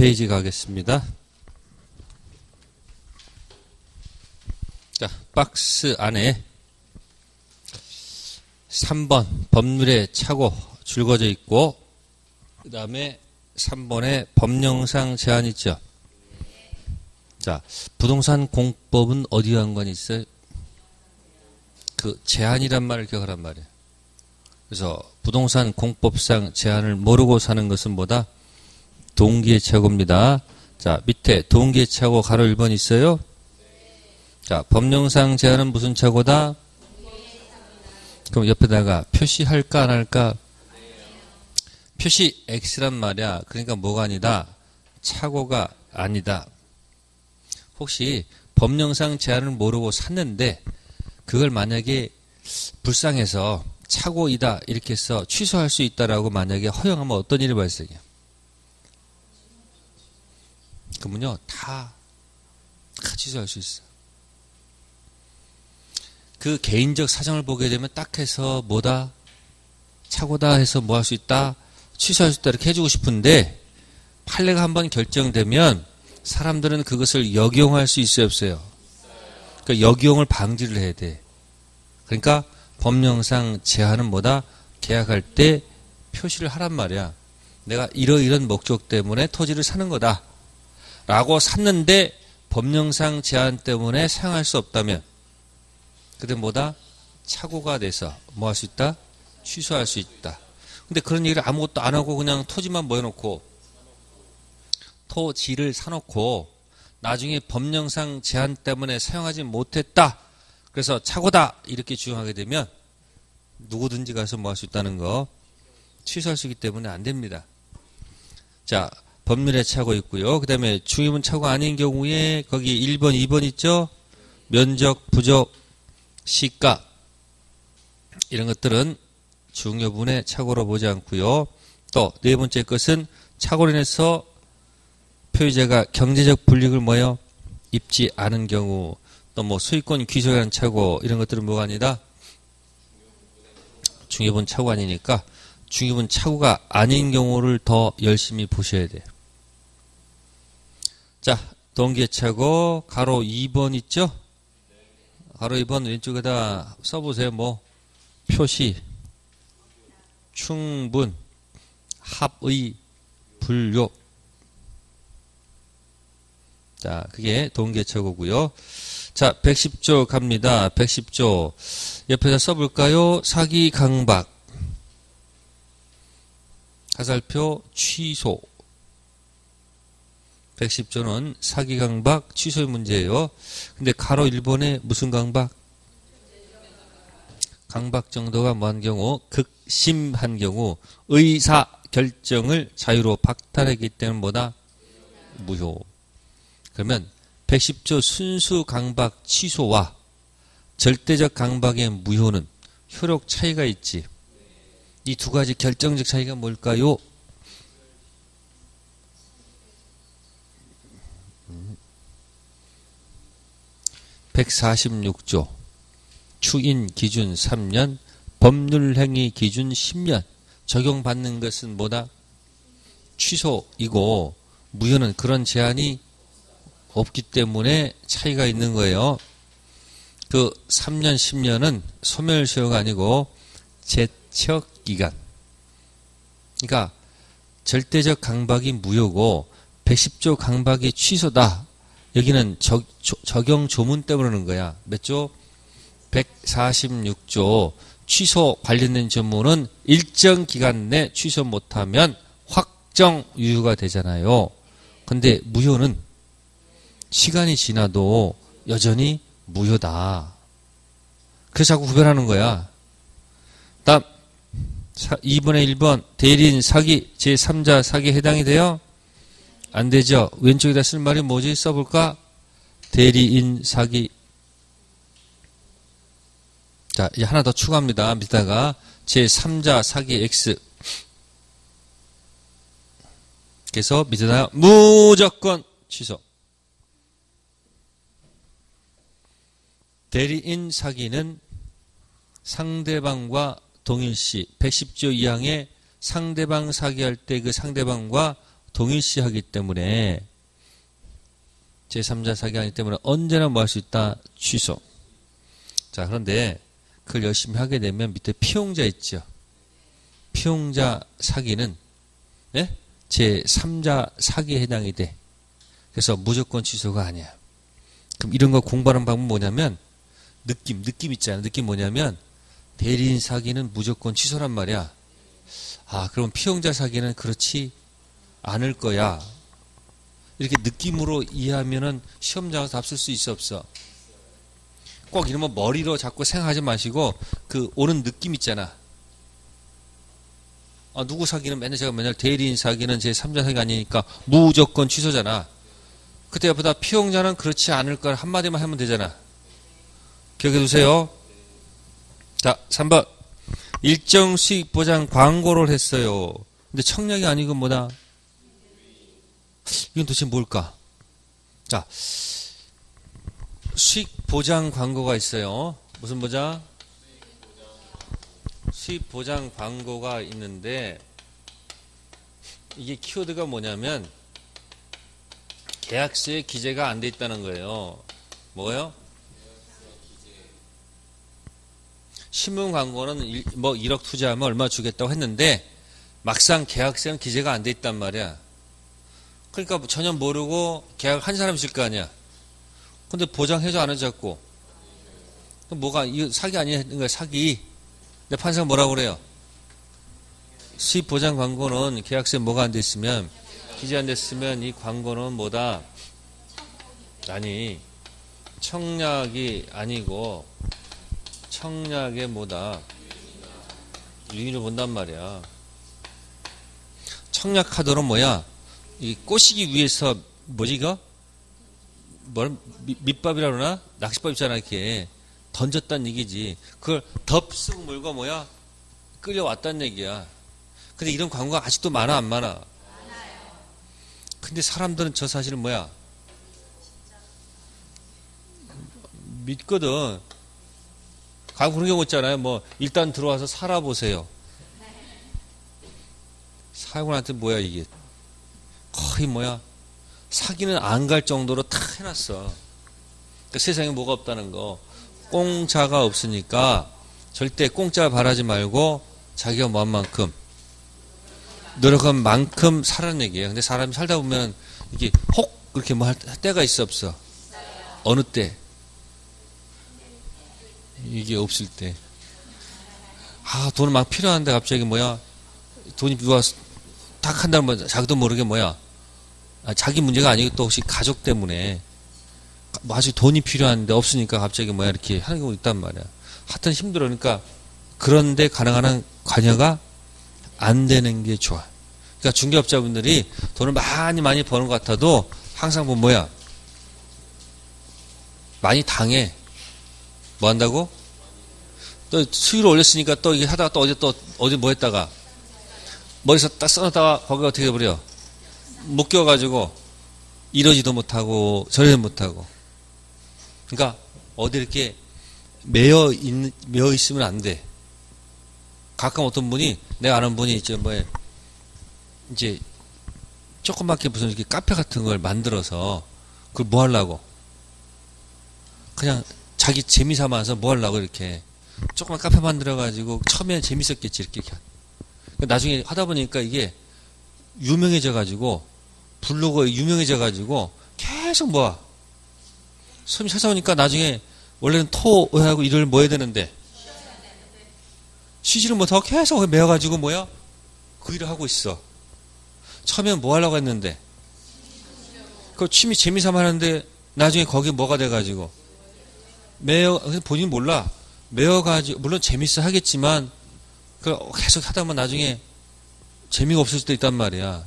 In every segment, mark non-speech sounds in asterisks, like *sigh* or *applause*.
페이지 가겠습니다. 자, 박스 안에 3번 법률에 차고 줄거져 있고 그 다음에 3번에 법령상 제한 있죠. 자, 부동산 공법은 어디와 연관이 있어요? 그 제한이란 말을 기억하란 말이에요. 그래서 부동산 공법상 제한을 모르고 사는 것은 뭐다? 동기의 착오입니다. 자, 밑에 동기의 착오 가로 1번 있어요? 자, 법령상 제한은 무슨 착오다? 그럼 옆에다가 표시할까 안 할까? 표시 X란 말이야. 그러니까 뭐가 아니다? 착오가 아니다. 혹시 법령상 제한을 모르고 샀는데 그걸 만약에 불쌍해서 착오이다 이렇게 해서 취소할 수 있다라고 만약에 허용하면 어떤 일이 발생해요? 그러면요 다, 다 취소할 수 있어. 그 개인적 사정을 보게 되면 딱 해서 뭐다 착오다 해서 뭐 할 수 있다 취소할 수 있다 이렇게 해주고 싶은데 판례가 한번 결정되면 사람들은 그것을 역용할 수 있어요 없어요? 그러니까 역용을 방지를 해야 돼. 그러니까 법령상 제한은 뭐다 계약할 때 표시를 하란 말이야. 내가 이러이런 목적 때문에 토지를 사는 거다. 라고 샀는데 법령상 제한 때문에 사용할 수 없다면 그때 뭐다? 착오가 돼서 뭐 할 수 있다? 취소할 수 있다. 근데 그런 얘기를 아무것도 안 하고 그냥 토지만 모여놓고 토지를 사놓고 나중에 법령상 제한 때문에 사용하지 못했다. 그래서 착오다. 이렇게 주장하게 되면 누구든지 가서 뭐 할 수 있다는 거 취소할 수 있기 때문에 안 됩니다. 자, 법률에 차고 있고요. 그 다음에 중위문 차고 아닌 경우에 거기 1번, 2번 있죠? 면적, 부적, 시가 이런 것들은 중요분의 착오로 보지 않고요. 또 네 번째 것은 착오로 인해서 표의자가 경제적 불이익을 뭐요? 입지 않은 경우 또 뭐 수익권 귀속한 착오 이런 것들은 뭐가 아니다? 중요분 착오 아니니까 중요분 착오가 아닌 경우를 더 열심히 보셔야 돼요. 자, 동계착오 가로 2번 있죠? 가로 2번 왼쪽에다 써보세요. 뭐 표시, 충분, 합의, 불교. 자, 그게 동계착오고요. 자, 110조 갑니다. 110조. 옆에다 써볼까요? 사기 강박. 가살표 취소. 110조는 사기 강박 취소의 문제예요. 근데 가로 1번에 무슨 강박? 강박 정도가 뭐한 경우 극심한 경우 의사 결정을 자유로 박탈하기 때문에 뭐다? 무효. 그러면 110조 순수 강박 취소와 절대적 강박의 무효는 효력 차이가 있지. 이 두 가지 결정적 차이가 뭘까요? 146조 추인 기준 3년 법률행위 기준 10년 적용받는 것은 뭐다? 취소이고 무효는 그런 제한이 없기 때문에 차이가 있는 거예요. 그 3년 10년은 소멸시효가 아니고 제척기간 그러니까 절대적 강박이 무효고 110조 강박이 취소다. 여기는 적, 적용 조문 때문에 거야. 몇 조? 146조 취소 관련된 조문은 일정 기간 내 취소 못하면 확정 유효가 되잖아요. 근데 무효는 시간이 지나도 여전히 무효다. 그래서 자꾸 구별하는 거야. 다음 2번에 1번 대리인 사기 제3자 사기에 해당이 돼요? 안 되죠. 왼쪽에다 쓸 말이 뭐지? 써볼까? 대리인 사기. 자, 이제 하나 더 추가합니다. 밑에다가 제3자 사기 X. 그래서 밑에다 무조건 취소. 대리인 사기는 상대방과 동일시 110조 이항의 상대방 사기할 때 그 상대방과 동일시하기 때문에 제3자 사기 하기 때문에 언제나 뭐 할 수 있다? 취소. 자, 그런데 그걸 열심히 하게 되면 밑에 피용자 있죠. 피용자 사기는 네? 제3자 사기에 해당이 돼. 그래서 무조건 취소가 아니야. 그럼 이런 거 공부하는 방법은 뭐냐면 느낌, 느낌 있잖아. 느낌 뭐냐면 대리인 사기는 무조건 취소란 말이야. 아, 그럼 피용자 사기는 그렇지 않을 거야. 이렇게 느낌으로 이해하면은 시험장에서 답쓸 수 있어 없어? 꼭 이러면 머리로 자꾸 생각하지 마시고 그 오는 느낌 있잖아. 아, 누구 사기는 맨날 제가 맨날 대리인 사기는 제 3자 사기 아니니까 무조건 취소잖아. 그때 옆에다 피용자는 그렇지 않을 걸 한마디만 하면 되잖아. 기억해 두세요. 자, 3번. 일정 수익 보장 광고를 했어요. 근데 청약이 아니고 뭐다? 이건 도대체 뭘까? 자, 수익 보장 광고가 있어요. 무슨 보장? 수익 보장 광고가 있는데 이게 키워드가 뭐냐면 계약서에 기재가 안 돼 있다는 거예요. 뭐요? 신문 광고는 일, 뭐 1억 투자하면 얼마 주겠다고 했는데 막상 계약서는 기재가 안 돼 있단 말이야. 그러니까 뭐 전혀 모르고 계약 한 사람 있을 거 아니야. 근데 보장해줘 안 해줬고. 뭐가 이 사기 아니야? 사기. 근데 판사가 뭐라고 그래요? 수입 보장 광고는 계약서에 뭐가 안 돼 있으면 기재 안 됐으면 이 광고는 뭐다? 아니 청약이 아니고 청약의 뭐다? 유인을 본단 말이야. 청약 카드는 뭐야? 이 꼬시기 위해서 뭐지 이거? 뭘 밑밥이라 그러나? 낚시밥 있잖아 이렇게 던졌단 얘기지. 그걸 덥쓱 물고 뭐야? 끌려왔단 얘기야. 근데 이런 광고가 아직도 많아 안 많아? 근데 사람들은 저 사실은 뭐야? 믿거든. 가끔 그런 경우 있잖아요. 뭐, 일단 들어와서 살아보세요. 나한테 뭐야, 이게. 거의 뭐야. 사기는 안 갈 정도로 다 해놨어. 그러니까 세상에 뭐가 없다는 거. 공짜가 없으니까 절대 공짜 바라지 말고 자기가 뭐한 만큼 노력한 만큼 살아는 얘기예요. 근데 사람이 살다 보면 이게 혹 그렇게 뭐 할 때가 있어 없어? 어느 때? 이게 없을 때. 아, 돈은 막 필요한데 갑자기 뭐야? 돈이 누가 딱 한다면 뭐 자기도 모르게 뭐야? 아, 자기 문제가 아니고 또 혹시 가족 때문에 뭐 아주 돈이 필요한데 없으니까 갑자기 뭐야 이렇게 하는 경우 있단 말이야. 하여튼 힘들어. 그러니까 그런데 가능한 한 관여가 안 되는 게 좋아. 그러니까 중개업자분들이 돈을 많이 많이 버는 것 같아도 항상 뭐 뭐야? 많이 당해. 뭐 한다고? 또 수위를 올렸으니까 또 이게 하다가 또 어디 또 어디 뭐 했다가 머리에서 딱 써놨다가 거기가 어떻게 해버려? 묶여가지고 이러지도 못하고 저러지도 못하고 그러니까 어디 이렇게 매여 있, 매여 있으면 안 돼. 가끔 어떤 분이 내가 아는 분이 이제 뭐 이제 조그맣게 무슨 이렇게 카페 같은 걸 만들어서 그걸 뭐 하려고 그냥 자기 재미 삼아서 뭐 하려고 이렇게 조그만 카페 만들어 가지고 처음에 재밌었겠지 이렇게 나중에 하다 보니까 이게 유명해져 가지고 블로그 유명해져 가지고 계속 뭐야 섬이 찾아오니까 나중에 원래는 토하고 일을 뭐 해야 되는데 쉬지를 못하고 계속 매어가지고 뭐야 그 일을 하고 있어. 처음엔 뭐 하려고 했는데. 그 취미 재미삼아 하는데 나중에 거기 뭐가 돼가지고. 매어 본인 몰라. 매어가지고 물론 재밌어 하겠지만 그 계속 하다 보면 나중에 재미가 없을 수도 있단 말이야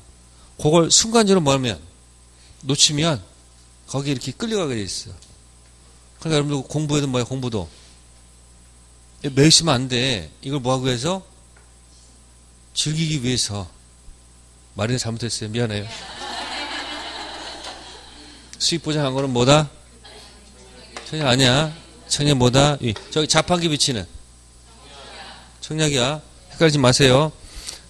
그걸 순간적으로 뭐하면 놓치면 거기 이렇게 끌려가게 돼 있어 그러니까 여러분들 공부해도 뭐야 공부도 매 있으면 안 돼 이걸 뭐하고 해서 즐기기 위해서 말이 잘못했어요. 미안해요. 수익 보장한 거는 뭐다? 청약 아니야. 청약 뭐다? 저기 자판기 비치는 청약이야. 헷갈리지 마세요.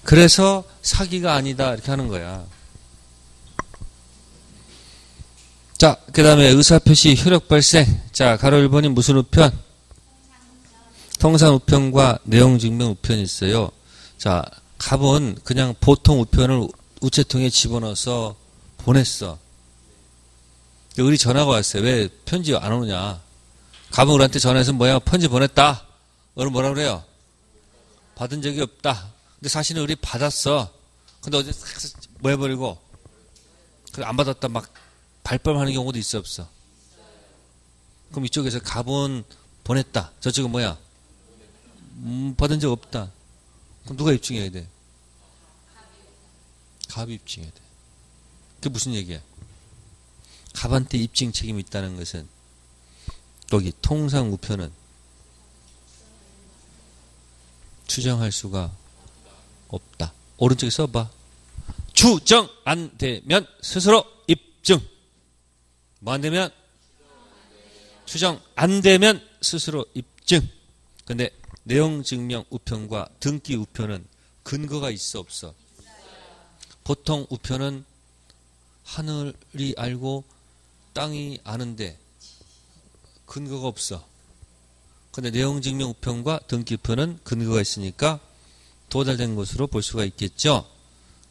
그래서 사기가 아니다 이렇게 하는 거야. 자, 그 다음에 의사표시 효력 발생. 자, 가로 1번이 무슨 우편? 통상 우편과 내용 증명 우편이 있어요. 자, 갑은 그냥 보통 우편을 우체통에 집어넣어서 보냈어. 우리 전화가 왔어요. 왜 편지 안 오느냐. 갑은 우리한테 전화해서 뭐야, 편지 보냈다. 너는 뭐라 그래요? 받은 적이 없다. 근데 사실은 우리 받았어. 근데 어제 뭐 해버리고, 안 받았다 막 발뺌하는 경우도 있어 없어? 그럼 이쪽에서 갑은 보냈다. 저쪽은 뭐야? 음, 받은 적 없다. 그럼 누가 입증해야 돼? 갑이 입증해야 돼. 그게 무슨 얘기야? 갑한테 입증 책임이 있다는 것은 여기 통상 우편은 추정할 수가 없다. 오른쪽에 써봐. 추정 안 되면 스스로 입증. 뭐 안 되면? 추정 안 되면 스스로 입증. 근데 내용 증명 우편과 등기 우편은 근거가 있어 없어? 보통 우편은 하늘이 알고 땅이 아는데 근거가 없어. 근데 내용 증명 우편과 등기 우편은 근거가 있으니까 도달된 것으로 볼 수가 있겠죠.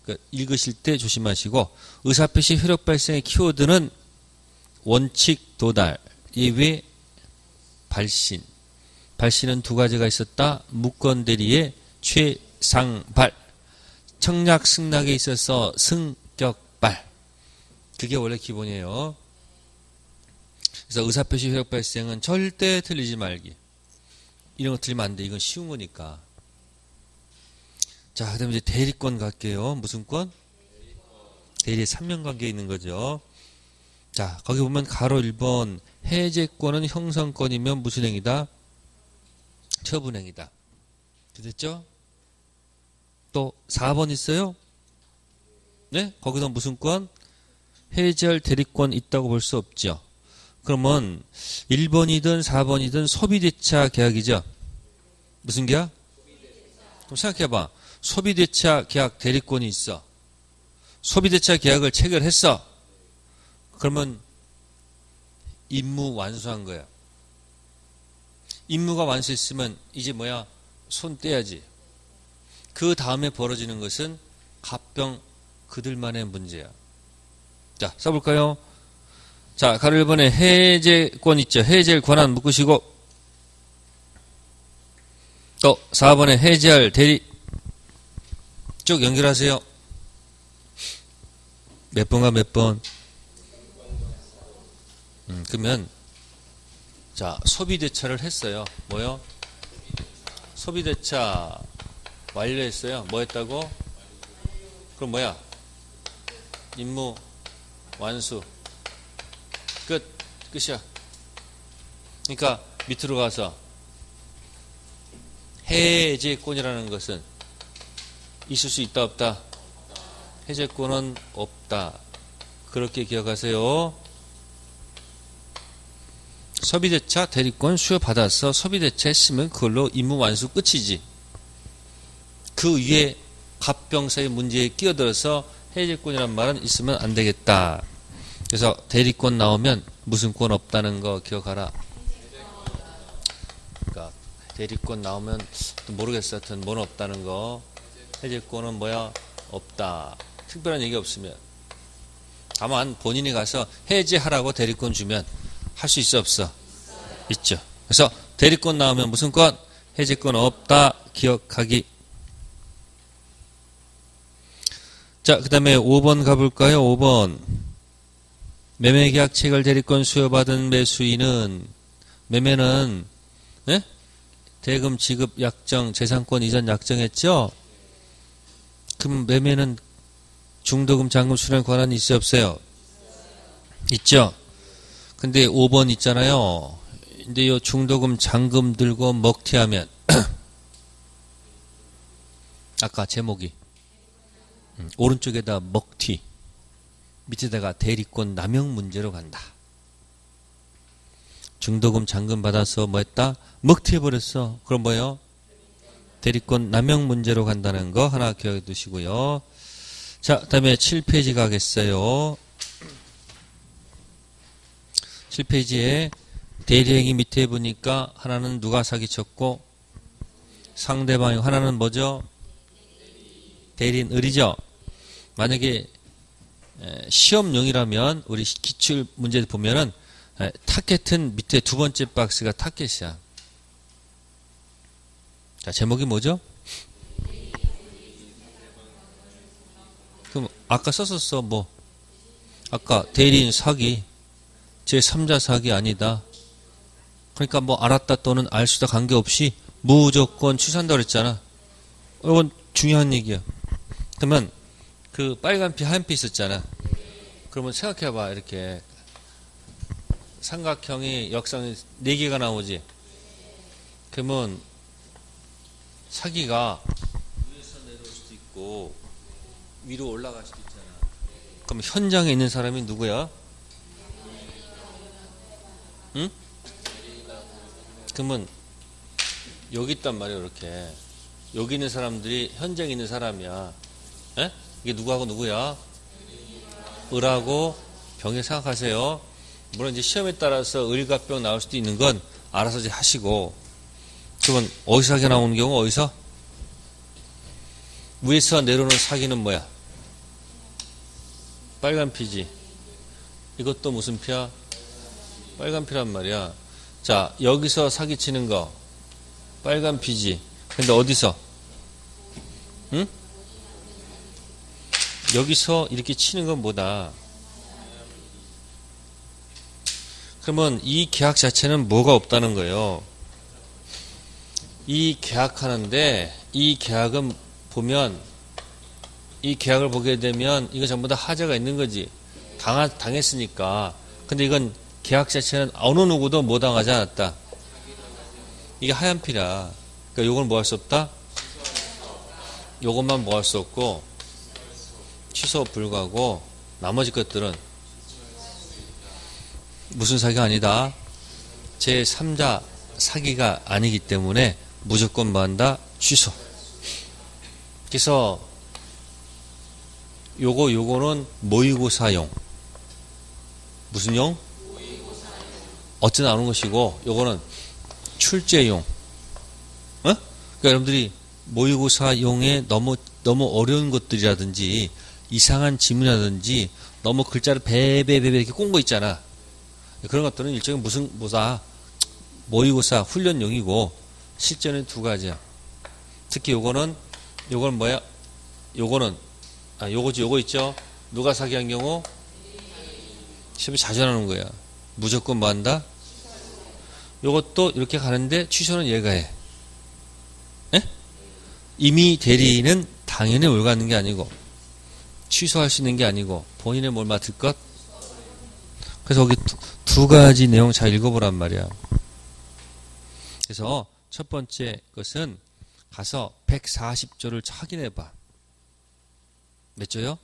그러니까 읽으실 때 조심하시고 의사표시 효력 발생의 키워드는 원칙 도달, 예외 발신. 발신은 두 가지가 있었다. 무권 대리의 최상발. 청약 승낙에 있어서 승격발. 그게 원래 기본이에요. 그래서 의사표시 효력 발생은 절대 틀리지 말기. 이런 거 틀리면 안 돼. 이건 쉬운 거니까. 자, 그 다음에 이제 대리권 갈게요. 무슨 권? 대리 3년 관계 있는 거죠. 자, 거기 보면 가로 1번 해제권은 형성권이면 무슨 행위다? 처분행위다. 됐죠? 또 4번 있어요? 네? 거기서 무슨 권? 해제할 대리권 있다고 볼 수 없죠. 그러면 1번이든 4번이든 소비대차 계약이죠. 무슨 계약? 그럼 생각해봐. 소비대차 계약 대리권이 있어. 소비대차 계약을 체결했어. 그러면 임무 완수한 거야. 임무가 완수했으면 이제 뭐야? 손 떼야지. 그 다음에 벌어지는 것은 갑병 그들만의 문제야. 자, 써볼까요? 자, 가로 1번에 해제권 있죠. 해제할 권한 묶으시고 또 4번에 해제할 대리 쭉 연결하세요. 몇 번과 몇 번? 음, 그러면 자 소비 대차를 했어요. 뭐요? 소비 대차 완료했어요. 뭐 했다고? 그럼 뭐야? 임무 완수 끝 끝이야. 그러니까 밑으로 가서 해제권이라는 것은 있을 수 있다 없다. 해제권은 없다. 그렇게 기억하세요. 소비대차 대리권 수여받아서 소비대차 했으면 그걸로 임무 완수 끝이지. 그 위에 갑병사의 문제에 끼어들어서 해제권이란 말은 있으면 안 되겠다. 그래서 대리권 나오면 무슨 권 없다는 거 기억하라. 그러니까 대리권 나오면 모르겠어. 하여튼 뭐는 없다는 거. 해제권은 뭐야? 없다. 특별한 얘기 없으면. 다만 본인이 가서 해제하라고 대리권 주면 할 수 있어 없어? 있죠. 그래서 대리권 나오면 무슨 권? 해제권 없다. 기억하기. 자, 그 다음에 5번 가볼까요? 5번. 매매계약 체결 대리권 수여받은 매수인은 매매는 네? 대금 지급 약정 재산권 이전 약정했죠? 그럼 매매는 중도금 잔금 수령 권한이 있어 없어요? 있죠. 근데 5번 있잖아요. 근데 요 중도금 잔금 들고 먹튀하면 *coughs* 아까 제목이 음, 오른쪽에다 먹튀 밑에다가 대리권 남용 문제로 간다. 중도금 잔금 받아서 뭐 했다? 먹튀해버렸어. 그럼 뭐예요? 대리권 남용 문제로 간다는 거 하나 기억해 두시고요. 자, 다음에 7페이지 가겠어요. 7페이지에 대리행위 밑에 보니까 하나는 누가 사기쳤고 상대방이 하나는 뭐죠? 대리인 을이죠. 만약에 시험용이라면 우리 기출 문제 보면은 타켓은 밑에 두 번째 박스가 타켓이야. 자 제목이 뭐죠? 그럼 아까 썼었어 뭐 아까 대리인 사기 제 3자 사기 아니다. 그러니까 뭐 알았다 또는 알 수다 관계없이 무조건 취소한다 그랬잖아. 이건 중요한 얘기야. 그러면 그 빨간 피 하얀 피 있었잖아. 그러면 생각해봐 이렇게 삼각형이 역상이 4개가 나오지. 그러면 사기가 위에서 내려올 수도 있고 위로 올라갈 수도 있잖아. 그럼 현장에 있는 사람이 누구야? 응? 그러면 여기 있단 말이에요, 이렇게. 여기 있는 사람들이 현장에 있는 사람이야. 에? 이게 누구하고 누구야? 을하고 병에 생각하세요. 물론 이제 시험에 따라서 을과 병 나올 수도 있는 건 알아서 이제 하시고. 그러면 어디서 사기 나오는 경우 어디서? 위에서 내려오는 사기는 뭐야? 빨간 피지. 이것도 무슨 피야? 빨간 피란 말이야. 자, 여기서 사기치는 거. 빨간 피지. 근데 어디서? 응? 여기서 이렇게 치는 건 뭐다? 그러면 이 계약 자체는 뭐가 없다는 거예요. 이 계약하는데 이 계약은 보면 이 계약을 보게 되면 이거 전부 다 하자가 있는 거지. 당하, 당했으니까. 근데 이건 계약 자체는 어느 누구도 못 당하지 않았다. 이게 하얀 피라. 그러니까 요건 뭐 할 수 없다? 요것만 뭐 할 수 없고 취소 불가고 나머지 것들은 무슨 사기가 아니다. 제 3자 사기가 아니기 때문에 무조건 뭐 한다? 취소. 그래서 요거 요거는 모의고사용. 무슨 용? 어째 나오는 것이고 요거는 출제용. 어? 그러니까 여러분들이 모의고사용에 너무 너무 어려운 것들이라든지 이상한 지문이라든지 너무 글자를 배배배배 이렇게 꼰 거 있잖아. 그런 것들은 일종의 무슨 뭐다 모의고사 훈련용이고 실제는 두 가지야. 특히 요거는 요건 뭐야? 요거는 아 요거지 요거 있죠. 누가 사기한 경우 시험에 자주 나오는 거야. 무조건 뭐 한다? 요것도 이렇게 가는데 취소는 얘가 해. 에? 이미 대리인은 당연히 올가는 게 아니고 취소할 수 있는 게 아니고 본인의 뭘 맡을 것? 그래서 거기 두, 두 가지 내용 잘 읽어보란 말이야. 그래서 첫 번째 것은 가서 140조를 확인해봐. 몇 조요?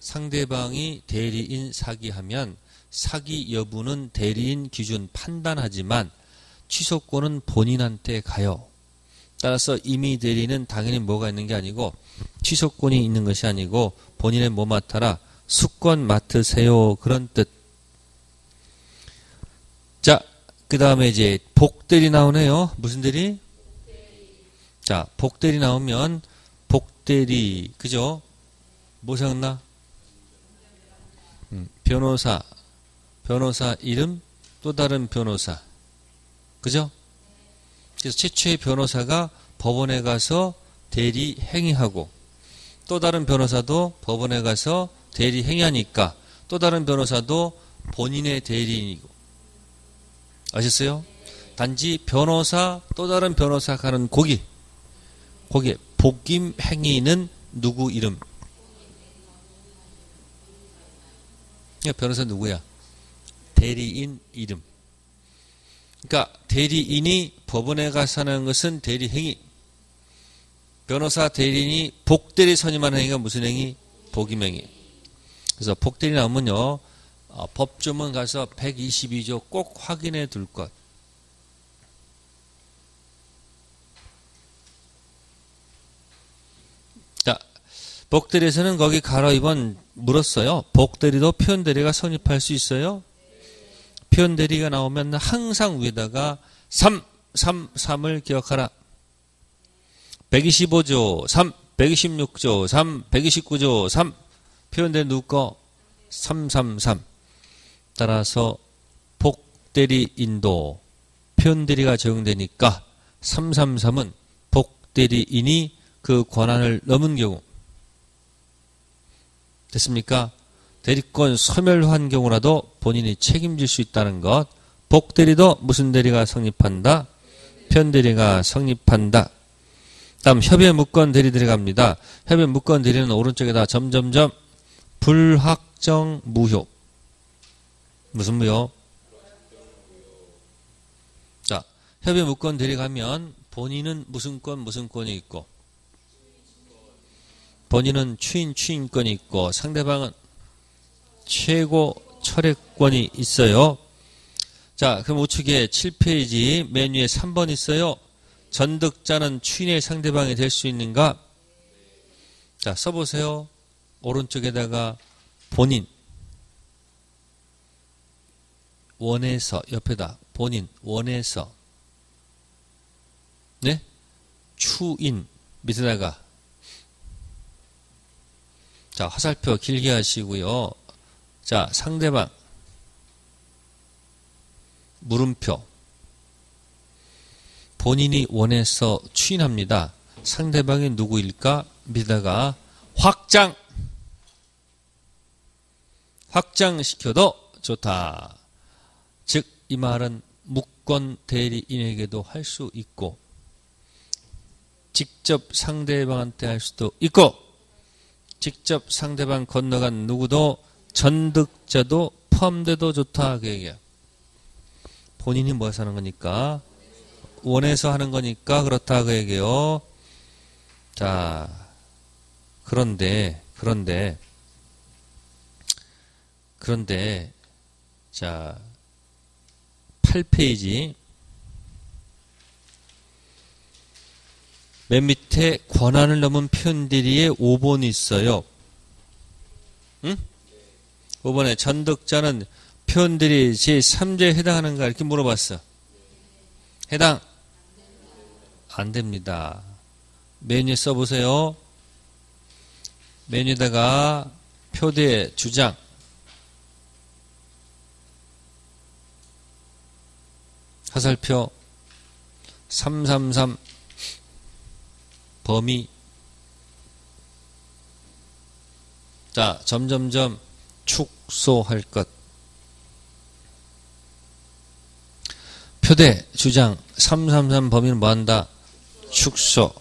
상대방이 대리인 사기하면 사기 여부는 대리인 기준 판단하지만 취소권은 본인한테 가요. 따라서 이미 대리는 당연히 뭐가 있는 게 아니고 취소권이 있는 것이 아니고 본인의 뭐 맡아라 수권 맡으세요 그런 뜻. 자, 그 다음에 이제 복대리 나오네요. 무슨 대리? 자, 복대리 나오면 복대리 그죠? 뭐 생각나? 음, 변호사, 변호사 이름, 또 다른 변호사. 그죠? 그래서 최초의 변호사가 법원에 가서 대리 행위하고 또 다른 변호사도 법원에 가서 대리 행위하니까 또 다른 변호사도 본인의 대리인이고 아셨어요? 단지 변호사 또 다른 변호사가 하는 고기 거기에 복임 행위는 누구 이름? 야, 변호사 누구야? 대리인 이름. 그러니까 대리인이 법원에 가서 하는 것은 대리 행위. 변호사 대리인이 복대리 선임하는 행위가 무슨 행위? 복임 행위. 그래서 복대리 나오면요. 어, 법조문 가서 122조 꼭 확인해 둘 것. 자, 복대리에서는 거기 가로 2번 물었어요. 복대리도 표현대리가 선입할 수 있어요? 표현 대리가 나오면 항상 위에다가 3, 3, 3을 기억하라. 125조 3, 126조 3, 129조 3 표현 대리 거? 333 따라서 복대리 인도 표현 대리가 적용되니까 333은 복대리인이 그 권한을 넘은 경우 됐습니까? 대리권 소멸한 경우라도 본인이 책임질 수 있다는 것. 복대리도 무슨 대리가 성립한다? 편대리가 성립한다. 다음 협의 무권 대리 들어갑니다. 협의 무권 대리는 오른쪽에다 점점점 불확정 무효. 무슨 무효? 자, 협의 무권 대리 가면 본인은 무슨 권 무슨 권이 있고 본인은 추인 추인권이 있고 상대방은 최고 철회권이 있어요. 자, 그럼 우측에 7페이지 맨 위에 3번 있어요. 전득자는 추인의 상대방이 될 수 있는가? 자, 써보세요. 오른쪽에다가 본인, 원해서, 옆에다, 본인, 원해서, 네? 추인, 밑에다가, 자, 화살표 길게 하시고요. 자, 상대방. 물음표. 본인이 원해서 추인합니다. 상대방이 누구일까? 믿다가 확장. 확장시켜도 좋다. 즉, 이 말은 무권 대리인에게도 할 수 있고, 직접 상대방한테 할 수도 있고, 직접 상대방 건너간 누구도 전득자도 포함돼도 좋다 그 얘기야. 본인이 뭐 해서 하는 거니까 원해서 하는 거니까 그렇다 그 얘기요. 자 그런데 그런데 그런데 자 8페이지 맨 밑에 권한을 넘은 표현들이 5번이 있어요. 응? 5번에 전득자는 표현들이 제3조에 해당하는가 이렇게 물어봤어. 해당? 안 됩니다. 메뉴 써보세요. 메뉴에다가 표대 주장 화살표 333 범위 자 점점점 축소할 것. 표대 주장 333 범위는 뭐한다? 축소.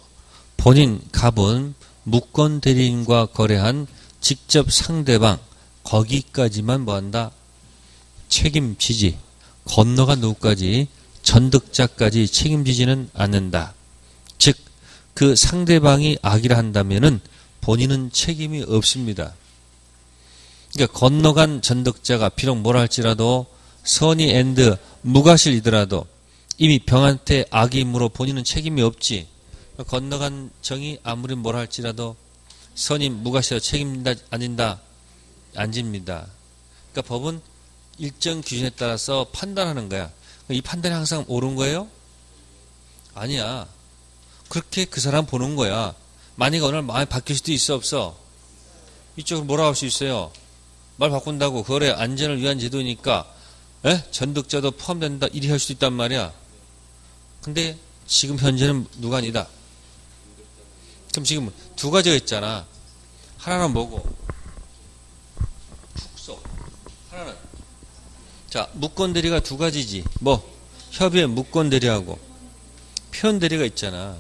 본인 갑은 무권 대리인과 거래한 직접 상대방 거기까지만 뭐한다? 책임지지. 건너간 누구까지? 전득자까지 책임지지는 않는다. 즉 그 상대방이 악이라 한다면은 본인은 책임이 없습니다. 그러니까 건너간 전덕자가 비록 뭐라 할지라도 선의 and 무과실이더라도 이미 병한테 악의이므로 본인은 책임이 없지. 건너간 정이 아무리 뭐라 할지라도 선의 무과실로 책임진다, 안 진다? 안 집니다. 그러니까 법은 일정 기준에 따라서 판단하는 거야. 이 판단이 항상 옳은 거예요? 아니야. 그렇게 그 사람 보는 거야. 만약 오늘 마음이 바뀔 수도 있어 없어? 이쪽으로 뭐라 할수 있어요? 말 바꾼다고 거래 안전을 위한 제도니까 에? 전득자도 포함된다 이리 할 수도 있단 말이야. 근데 지금 현재는 누가 아니다. 그럼 지금 두 가지가 있잖아. 하나는 뭐고? 축소. 하나는 자 무권 대리가 두 가지지. 뭐 협의회 무권 대리하고 표현 대리가 있잖아.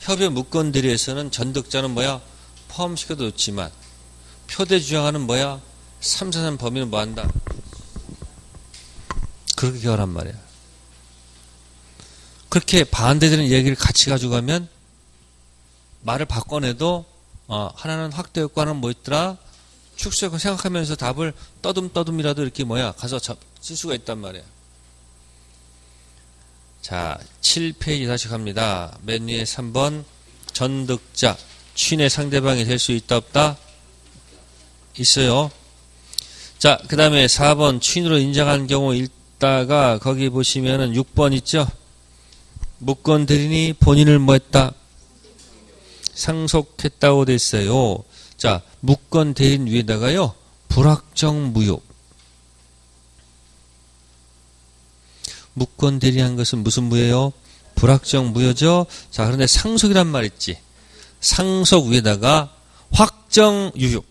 협의 무권 대리에서는 전득자는 뭐야? 포함시켜도 좋지만 표대 주장하는 뭐야? 3, 4, 3 범위는 뭐 한다? 그렇게 결한 말이야. 그렇게 반대되는 얘기를 같이 가져가면 말을 바꿔내도 어, 하나는 확대 효과는 뭐 있더라? 축소 효과 생각하면서 답을 떠듬떠듬이라도 이렇게 뭐야 가서 쓸 수가 있단 말이야. 자, 7페이지 다시 갑니다. 맨 위에 3번 전득자 취인의 상대방이 될 수 있다 없다? 있어요. 자, 그 다음에 4번 취인으로 인정한 경우 있다가 거기 보시면은 6번 있죠? 대리인이 본인을 뭐 했다? 상속했다고 됐어요. 자, 대리인 위에다가요. 불확정 무효. 무권 대리한 것은 무슨 무예요? 불확정 무효죠? 자, 그런데 상속이란 말 있지. 상속 위에다가 확정 유효.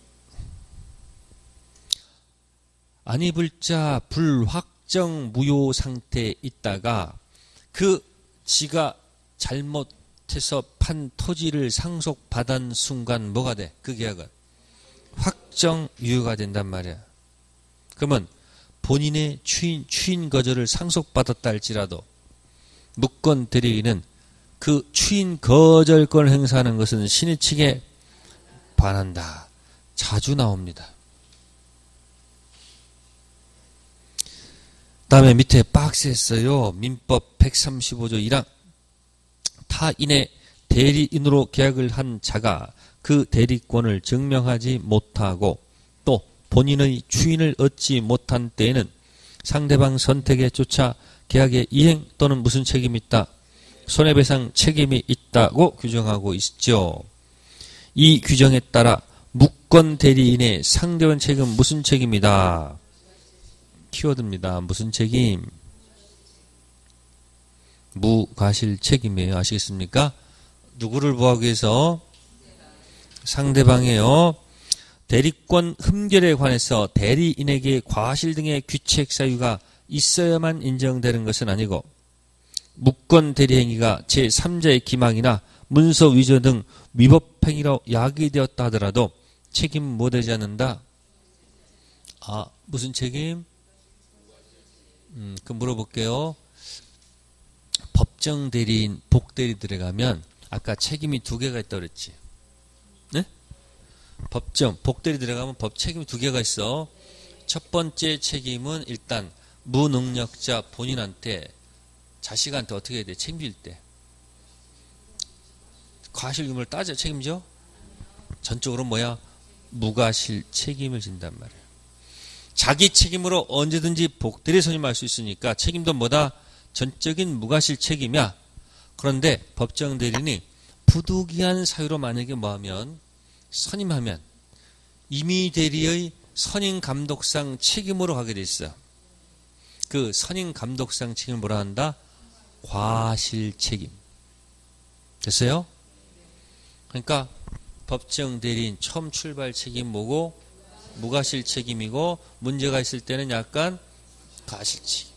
불자 불확정 무효 상태에 있다가 그 지가 잘못해서 판 토지를 상속받은 순간 뭐가 돼? 그 계약은 확정 유효가 된단 말이야. 그러면 본인의 추인, 추인 거절을 상속받았다 할지라도 무권 대리인은 그 추인 거절권을 행사하는 것은 신의 측에 반한다. 자주 나옵니다. 다음에 밑에 박스에 써요. 민법 135조 1항. 타인의 대리인으로 계약을 한 자가 그 대리권을 증명하지 못하고 또 본인의 추인을 얻지 못한 때에는 상대방 선택에 쫓아 계약의 이행 또는 무슨 책임이 있다? 손해배상 책임이 있다고 규정하고 있죠. 이 규정에 따라 무권 대리인의 상대원 책임 무슨 책임이다? 키워드입니다. 무슨 책임? 무과실 책임이에요. 아시겠습니까? 누구를 보호하기 위해서? 상대방이에요. 대리권 흠결에 관해서 대리인에게 과실 등의 규책 사유가 있어야만 인정되는 것은 아니고 무권 대리 행위가 제3자의 기망이나 문서 위조 등 위법 행위로 야기되었다 하더라도 책임 못 되지 않는다. 아, 무슨 책임? 음, 그 물어볼게요. 법정 대리인, 복대리 들어가면 아까 책임이 두 개가 있다고 그랬지. 네? 법정, 복대리 들어가면 법 책임이 두 개가 있어. 첫 번째 책임은 일단 무능력자 본인한테 자식한테 어떻게 해야 돼? 챙길 때. 과실 유무를 따져 책임져? 전적으로 뭐야? 무과실 책임을 진단 말이야. 자기 책임으로 언제든지 복대리 선임할 수 있으니까 책임도 뭐다? 전적인 무과실 책임이야. 그런데 법정 대리인이 부득이한 사유로 만약에 뭐하면 선임하면 이미 대리의 선임 감독상 책임으로 가게 돼 있어. 그 선임 감독상 책임을 뭐라 한다? 과실 책임. 됐어요? 그러니까 법정 대리인 처음 출발 책임 뭐고 무과실 책임이고 문제가 있을 때는 약간 가실 책임.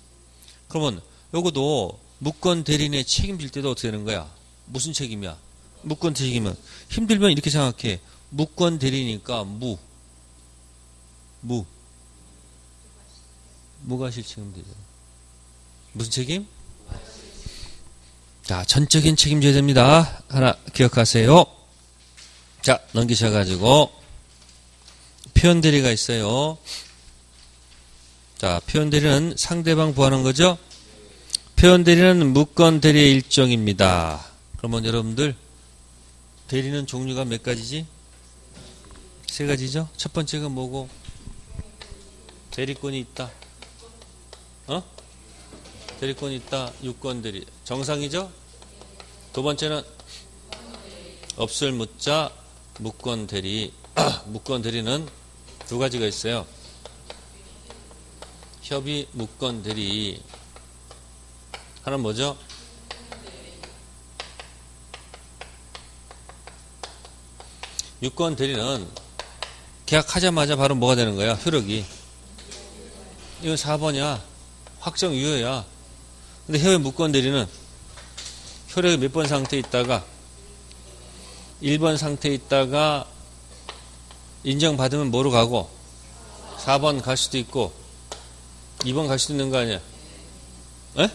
그러면 요거도 무권 대리인의 책임질 때도 어떻게 되는 거야? 무슨 책임이야? 무권 책임은 힘들면 이렇게 생각해. 무권 대리니까 무. 무. 무과실 책임 되죠. 무슨 책임? 자, 전적인 책임져야 됩니다. 하나 기억하세요. 자, 넘기셔가지고 표현 대리가 있어요. 자, 표현 대리는 상대방 구하는 거죠. 표현 대리는 무권 대리의 일종입니다. 그러면 여러분들 대리는 종류가 몇 가지지? 세 가지죠. 첫 번째가 뭐고? 대리권이 있다. 어? 대리권이 있다. 유권 대리. 정상이죠? 두 번째는 없을 묻자 무권 대리. *clears throat* 무권 대리는 두 가지가 있어요. 협의 대리. 하나는 뭐죠? 유권 대리는 계약하자마자 바로 뭐가 되는 거야? 효력이. 이건 4번이야. 확정 유효야. 근데 해외 무권 대리는 효력이 몇 번 상태에 있다가 1번 상태에 있다가 인정받으면 뭐로 가고 4번 갈 수도 있고 2번 갈 수도 있는 거 아니야? 에?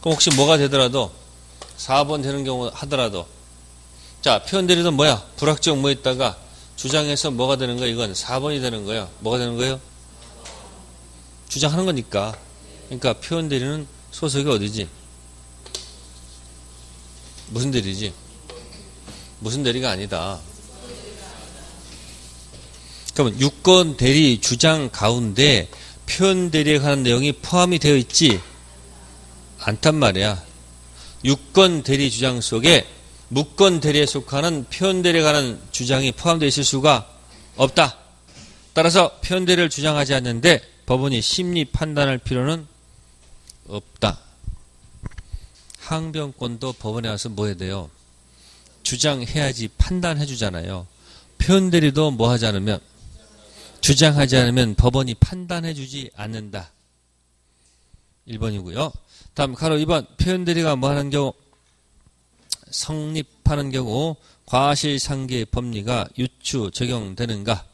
그럼 혹시 뭐가 되더라도 4번 되는 경우 하더라도 자 표현 대리는 뭐야? 불확정 뭐 있다가 주장해서 뭐가 되는 거야? 이건 4번이 되는 거야. 뭐가 되는 거예요? 주장하는 거니까. 그러니까 표현 대리는 소속이 어디지? 무슨 대리지? 무슨 대리가 아니다. 그러면 유권 대리 주장 가운데 표현 대리에 관한 내용이 포함이 되어 있지 않단 말이야. 유권 대리 주장 속에 무권 대리에 속하는 표현 대리에 관한 주장이 포함되어 있을 수가 없다. 따라서 표현 대리를 주장하지 않는데 법원이 심리 판단할 필요는 없다. 항변권도 법원에 와서 뭐 해야 돼요? 주장해야지 판단해 주잖아요. 표현 대리도 뭐 하지 않으면 주장하지 않으면 법원이 판단해 주지 않는다. 1번이고요. 다음 가로 2번 표현 대리가 뭐 하는 경우 성립하는 경우 과실상계 법리가 유추 적용되는가?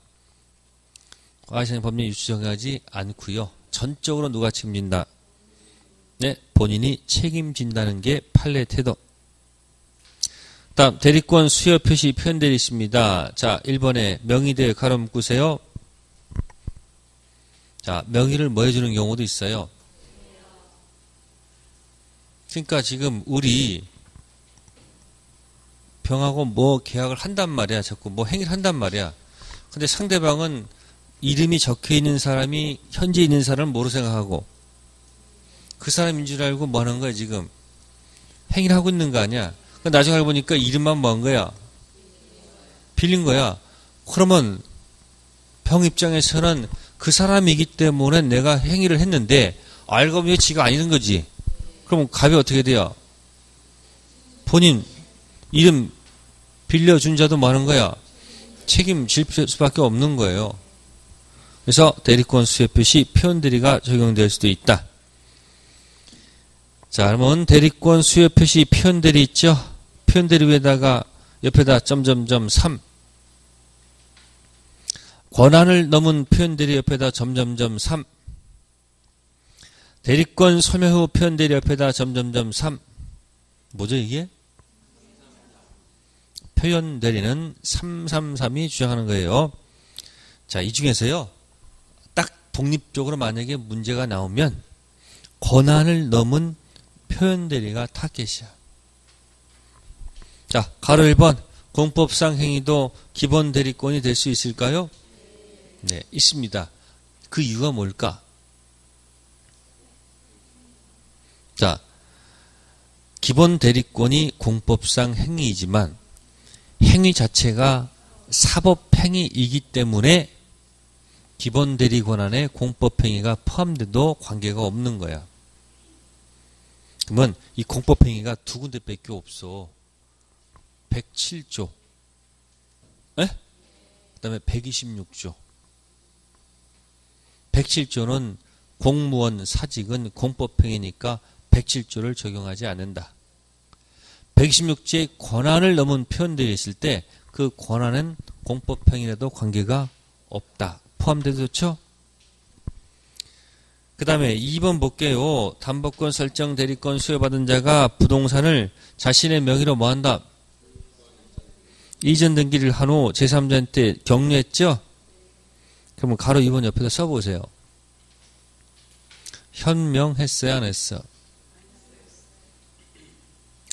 과실상계 법리 유추 적용하지 않고요. 전적으로 누가 책임진다? 네, 본인이 책임진다는 게 판례 태도. 다음 대리권 수여 표시 표현 대리 있습니다. 자, 1번에 명의대 가로 묶으세요. 자, 명의를 뭐 해주는 경우도 있어요. 그러니까 지금 우리 병하고 뭐 계약을 한단 말이야. 자꾸 뭐 행위를 한단 말이야. 근데 상대방은 이름이 적혀 있는 사람이 현재 있는 사람을 뭐로 생각하고 그 사람인 줄 알고 뭐 하는 거야, 지금? 행위를 하고 있는 거 아니야? 나중에 알고 보니까 이름만 뭐 한 거야? 빌린 거야. 그러면 병 입장에서는 그 사람이기 때문에 내가 행위를 했는데 알고 보니 지가 아니는 거지. 그럼 갑이 어떻게 돼요? 본인 이름 빌려준 자도 뭐 하는 거야? 책임질 수밖에 없는 거예요. 그래서 대리권 수혜 표 시 표현 대리가 적용될 수도 있다. 자, 그러면 대리권 수요 표시 표현 대리 있죠? 표현 대리 위에다가 옆에다 점점점 3 권한을 넘은 표현 대리 옆에다 점점점 3 대리권 소멸 후 표현 대리 옆에다 점점점 3 뭐죠 이게? 표현 대리는 333이 주장하는 거예요. 자, 이 중에서요. 딱 독립적으로 만약에 문제가 나오면 권한을 넘은 표현 대리가 타겟이야. 자, 가로 1번. 공법상 행위도 기본 대리권이 될 수 있을까요? 네, 있습니다. 그 이유가 뭘까? 자, 기본 대리권이 공법상 행위이지만 행위 자체가 사법 행위이기 때문에 기본 대리 권한에 공법 행위가 포함돼도 관계가 없는 거야. 그러면 이 공법행위가 두 군데밖에 없어. 107조. 에? 그 다음에 126조. 107조는 공무원 사직은 공법행위니까 107조를 적용하지 않는다. 126조의 권한을 넘은 표현들이 있을 때 그 권한은 공법행위라도 관계가 없다. 포함돼도 좋죠? 그 다음에 2번 볼게요. 담보권 설정 대리권 수여받은 자가 부동산을 자신의 명의로 뭐한다? 이전 등기를 한 후 제3자한테 격려했죠? 그러면 가로 2번 옆에다 써보세요. 현명했어요? 안 했어?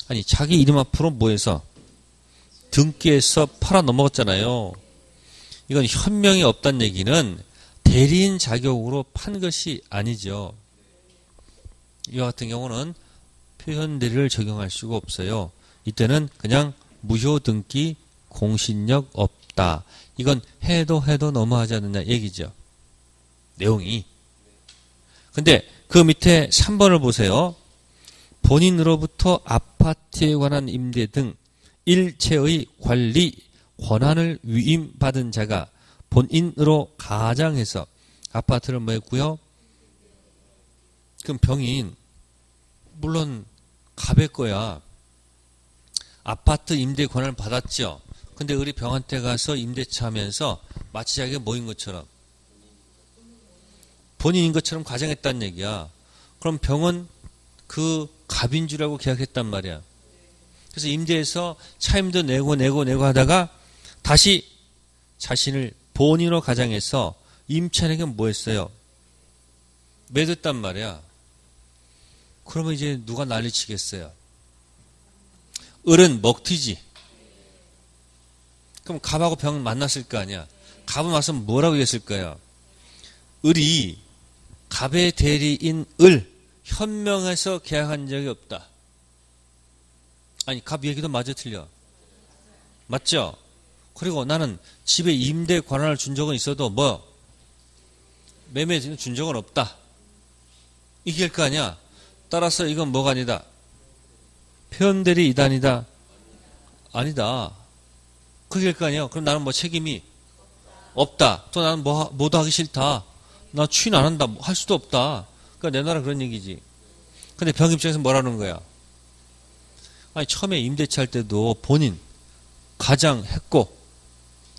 아니 자기 이름 앞으로 뭐해서 등기해서 팔아 넘어갔잖아요. 이건 현명이 없다는 얘기는 대리인 자격으로 판 것이 아니죠. 이와 같은 경우는 표현 대리를 적용할 수가 없어요. 이때는 그냥 무효 등기 공신력 없다. 이건 해도 해도 너무하지 않느냐 얘기죠. 내용이. 근데 그 밑에 3번을 보세요. 본인으로부터 아파트에 관한 임대 등 일체의 관리 권한을 위임받은 자가 본인으로 가장해서 아파트를 뭐 했고요? 그럼 병인 물론 갑의 거야. 아파트 임대 권한을 받았죠. 근데 우리 병한테 가서 임대차 하면서 마치 자기가 뭐인 것처럼 본인인 것처럼 가정했다는 얘기야. 그럼 병은 그 갑인 줄 알고 계약했단 말이야. 그래서 임대해서 차임도 내고 내고 내고 하다가 다시 자신을 본인으로 가장해서 임찬에게 뭐 했어요? 매뒀단 말이야. 그러면 이제 누가 난리 치겠어요? 을은 먹튀지. 그럼 갑하고 병 만났을 거 아니야. 갑은 와서 뭐라고 했을 거야? 을이 갑의 대리인 을 현명해서 계약한 적이 없다. 아니, 갑 얘기도 맞아 틀려. 맞죠? 그리고 나는 집에 임대 권한을 준 적은 있어도 뭐 매매 준 적은 없다. 이길 거 아니야. 따라서 이건 뭐가 아니다. 표현들이 이단이다. 아니다. 그게 거 아니에요. 그럼 나는 뭐 책임이 없다. 또 나는 뭐, 뭐도 하기 싫다. 나 추인 안 한다. 할 수도 없다. 그러니까 내 나라 그런 얘기지. 근데 병 입장에서 뭐라는 거야? 아니, 처음에 임대차 할 때도 본인 가장 했고,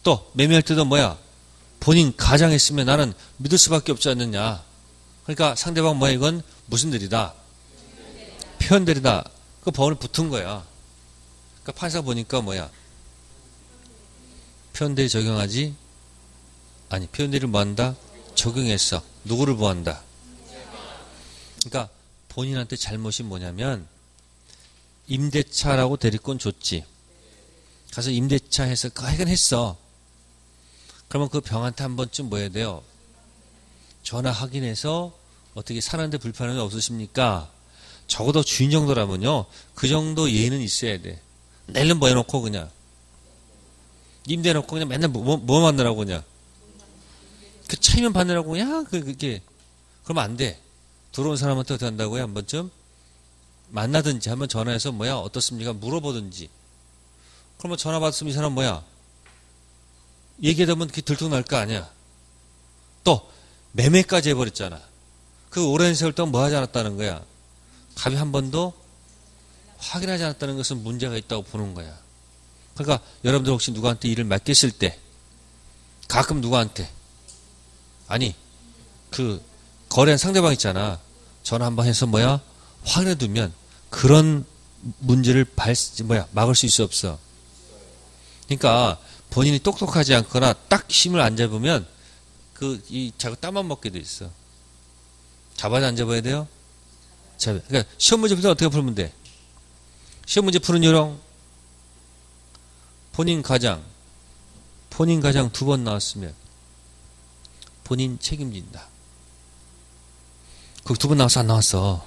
또 매매할 때도 뭐야? 본인 가장 했으면 나는 믿을 수밖에 없지 않느냐. 그러니까 상대방 뭐야? 이건 무슨 들이다? 표현들이다. 그 법원에 붙은 거야. 그러니까 판사 보니까 뭐야? 표현들이 적용하지? 아니, 표현들이 뭐 한다? 적용했어. 누구를 보한다? 그러니까 본인한테 잘못이 뭐냐면 임대차라고 대리권 줬지. 가서 임대차 해서 그 하여간 했어. 그러면 그 병한테 한 번쯤 뭐 해야 돼요? 전화 확인해서 어떻게 사는데 불편함이 없으십니까? 적어도 주인 정도라면요. 그 정도 예의는 있어야 돼. 낼름 뭐 해놓고 그냥. 임대 놓고 그냥 맨날 뭐, 뭐 만느라고 그냥. 그 차이면 받느라고 그냥 그, 그게. 그러면 안 돼. 들어온 사람한테 어떻게 한다고요? 한 번쯤? 만나든지 한번 전화해서 뭐야? 어떻습니까? 물어보든지. 그러면 전화 받았으면 이 사람 뭐야? 얘기하다 보면 그게 들통날 거 아니야. 또, 매매까지 해버렸잖아. 그 오랜 세월 동안 뭐 하지 않았다는 거야. 갑이 한 번도 확인하지 않았다는 것은 문제가 있다고 보는 거야. 그러니까 여러분들 혹시 누구한테 일을 맡겼을 때 가끔 누구한테 아니 그 거래한 상대방 있잖아. 전화 한번 해서 뭐야 확인해 두면 그런 문제를 발 뭐야 막을 수 있어 없어. 그러니까 본인이 똑똑하지 않거나 딱 힘을 안 잡으면 그 이 자꾸 땀만 먹게 돼 있어. 잡아야 안 잡아야 돼요? 잡아. 그러니까 시험 문제 풀 때 어떻게 풀면 돼? 시험 문제 푸는 요령 본인 가장 본인 가장 두 번 나왔으면 본인 책임진다. 그 두 번 나와서 안 나왔어.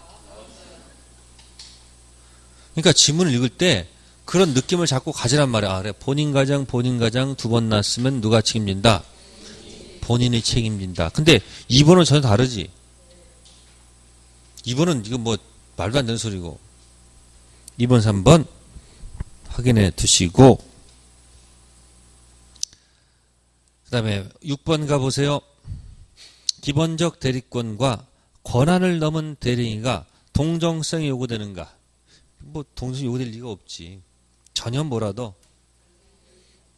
그러니까 지문을 읽을 때 그런 느낌을 자꾸 가지란 말이야. 아, 그래. 본인 가장, 본인 가장 두 번 났으면 누가 책임진다? 본인이 책임진다. 근데 2번은 전혀 다르지. 2번은 이거 뭐 말도 안 되는 소리고. 2번, 3번 확인해 두시고 그 다음에 6번 가보세요. 기본적 대리권과 권한을 넘은 대리인가 동정성이 요구되는가? 뭐 동정성이 요구될 리가 없지. 전혀 뭐라도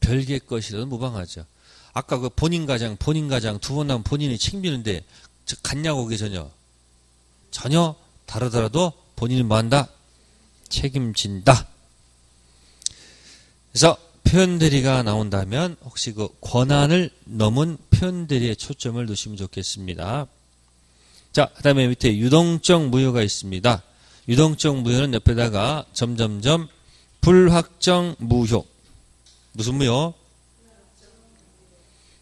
별개 것이라도 무방하죠. 아까 그 본인 가장, 본인 가장 두 번 나면 본인이 책임지는데 같냐고 그게 전혀. 전혀 다르더라도 본인이 뭐 한다? 책임진다. 그래서 표현대리가 나온다면 혹시 그 권한을 넘은 표현대리에 초점을 두시면 좋겠습니다. 자, 그 다음에 밑에 유동적 무효가 있습니다. 유동적 무효는 옆에다가 점점점 불확정 무효. 무슨 무효?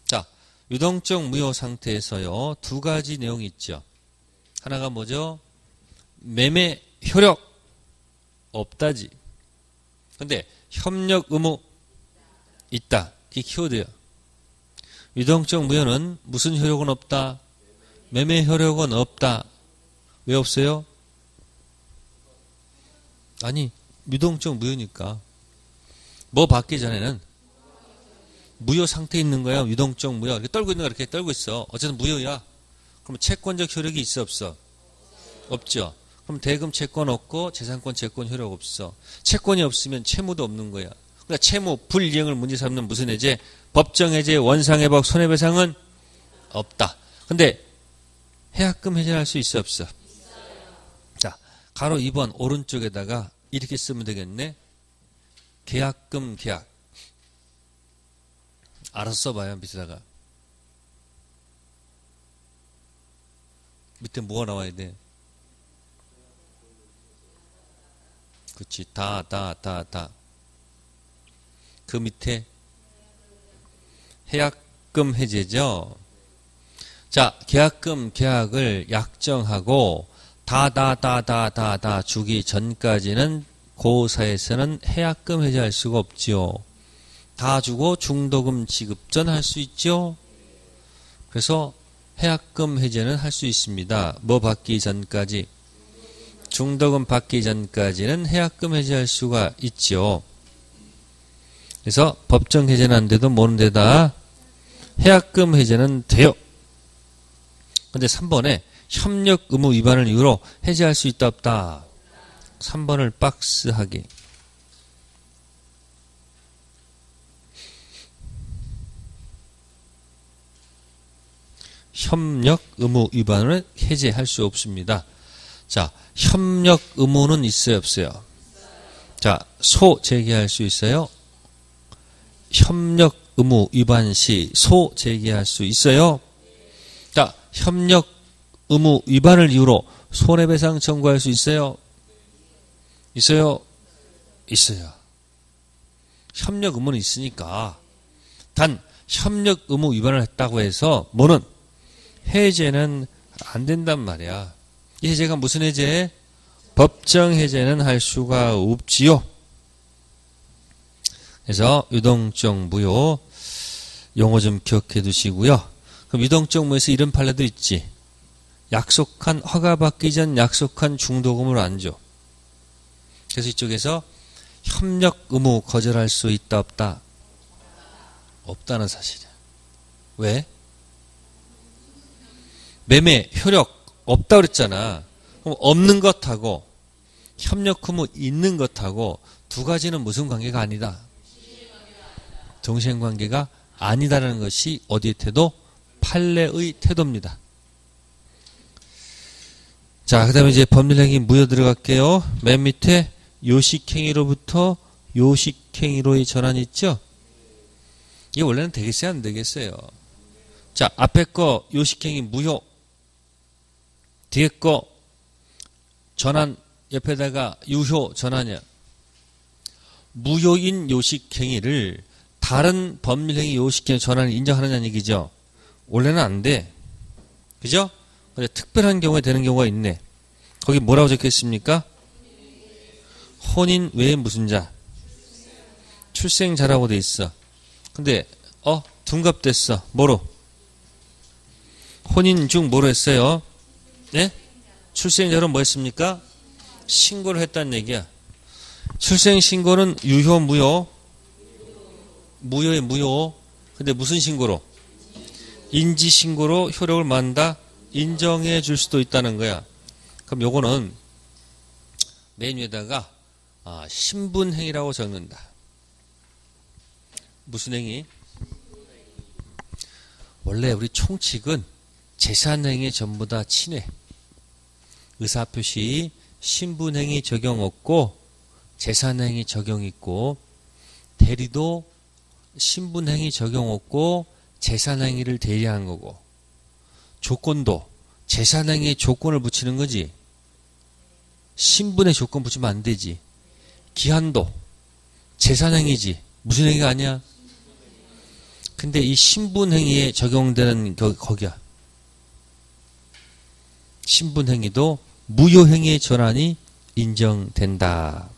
자, 유동적 무효 상태에서요, 두 가지 내용이 있죠. 하나가 뭐죠? 매매 효력 없다지. 근데 협력 의무 있다. 이 키워드야. 유동적 무효는 무슨 효력은 없다? 매매 효력은 없다. 왜 없어요? 아니, 유동적 무효니까. 뭐 받기 전에는 무효 상태에 있는 거야. 유동적 무효. 이렇게 떨고 있는 거 이렇게 떨고 있어. 어쨌든 무효야. 그럼 채권적 효력이 있어 없어? 없죠. 그럼 대금 채권 없고 재산권 채권 효력 없어. 채권이 없으면 채무도 없는 거야. 그러니까 채무 불이행을 문제 삼는 무슨 해제? 법정 해제, 원상 회복, 손해배상은 없다. 근데 해약금 해제할 수 있어 없어? 자, 가로 2번 오른쪽에다가 이렇게 쓰면 되겠네. 계약금 계약. 알아서 써봐요 밑에다가. 밑에 뭐가 나와야 돼? 그렇지. 다, 다, 다, 다. 그 밑에 해약금 해제죠. 자, 계약금 계약을 약정하고 다다다다다다 주기 전까지는 고사에서는 해약금 해제할 수가 없지요. 다 주고 중도금 지급 전 할 수 있죠. 그래서 해약금 해제는 할 수 있습니다. 뭐 받기 전까지 중도금 받기 전까지는 해약금 해제할 수가 있죠. 그래서 법정 해제는 안 돼도 모는 데다 해약금 해제는 돼요. 근데 3번에 협력 의무 위반을 이유로 해제할 수 있다 없다. 3번을 박스하기. 협력 의무 위반을 해제할 수 없습니다. 자, 협력 의무는 있어요, 없어요? 자, 소 제기할 수 있어요? 협력 의무 위반 시 소 제기할 수 있어요? 자, 협력 의무 위반을 이유로 손해배상 청구할 수 있어요? 있어요? 있어요. 협력 의무는 있으니까. 단, 협력 의무 위반을 했다고 해서 뭐는 해제는 안 된단 말이야. 이 해제가 무슨 해제? 법정 해제는 할 수가 없지요. 그래서 유동적 무효 용어 좀 기억해 두시고요. 그럼 유동적 무효에서 이런 판례도 있지. 약속한 허가 받기 전 약속한 중도금을 안 줘. 그래서 이쪽에서 협력 의무 거절할 수 있다 없다? 없다는 사실이야. 왜? 매매 효력 없다 그랬잖아. 그럼 없는 것하고 협력 의무 있는 것하고 두 가지는 무슨 관계가 아니다. 동시행 관계가 아니다라는 것이 어디의 태도? 판례의 태도입니다. 자, 그 다음에 이제 법률행위 무효 들어갈게요. 맨 밑에 요식행위로부터 요식행위로의 전환이 있죠? 이게 원래는 되겠어요? 안 되겠어요? 자, 앞에 거 요식행위 무효. 뒤에 거 전환 옆에다가 유효 전환이야. 무효인 요식행위를 다른 법률행위 요식행위 전환을 인정하느냐는 얘기죠. 원래는 안 돼. 그죠? 근데 특별한 경우에 되는 경우가 있네. 거기 뭐라고 적혀 있습니까? 혼인 외에 무슨 자? 출생자라고 돼 있어. 근데 어 둔갑됐어. 뭐로? 혼인 중 뭐로 했어요? 네? 출생자로 뭐 했습니까? 신고를 했다는 얘기야. 출생 신고는 유효 무효? 무효의 무효. 근데 무슨 신고로? 인지 신고로 효력을 만다 인정해 줄 수도 있다는 거야. 그럼 요거는 맨 위에다가 아, 신분행위라고 적는다. 무슨 행위? 원래 우리 총칙은 재산행위 전부 다 친해. 의사표시 신분행위 적용 없고 재산행위 적용 있고 대리도 신분행위 적용 없고 재산행위를 대리한 거고 조건도 재산행위에 조건을 붙이는 거지. 신분의 조건 붙이면 안 되지. 기한도 재산행위지. 무슨 행위가 아니야? 근데 이 신분행위에 적용되는 거, 거기야. 신분행위도 무효행위의 전환이 인정된다.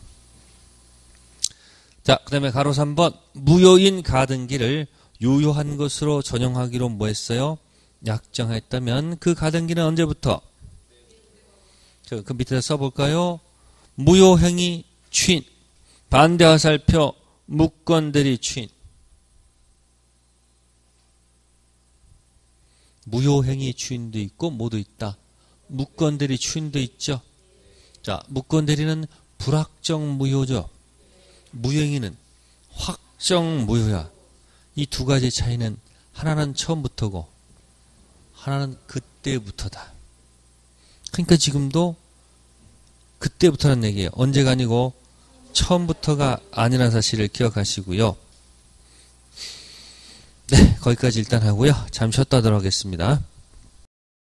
자, 그 다음에 가로 3번. 무효인 가등기를 유효한 것으로 전용하기로 뭐 했어요? 약정했다면 그 가등기는 언제부터? 그 밑에다 써볼까요? 무효행위 추인. 반대화살표 무건대리 추인. 무효행위 추인도 있고 모두 있다. 무건대리 추인도 있죠. 자, 무건대리는 불확정 무효죠. 무효행위는 확정 무효야. 이 두 가지 차이는 하나는 처음부터고 하나는 그때부터다. 그러니까 지금도 그때부터는 얘기예요. 언제가 아니고 처음부터가 아니라는 사실을 기억하시고요. 네, 거기까지 일단 하고요. 잠시 쉬었다 하도록 하겠습니다.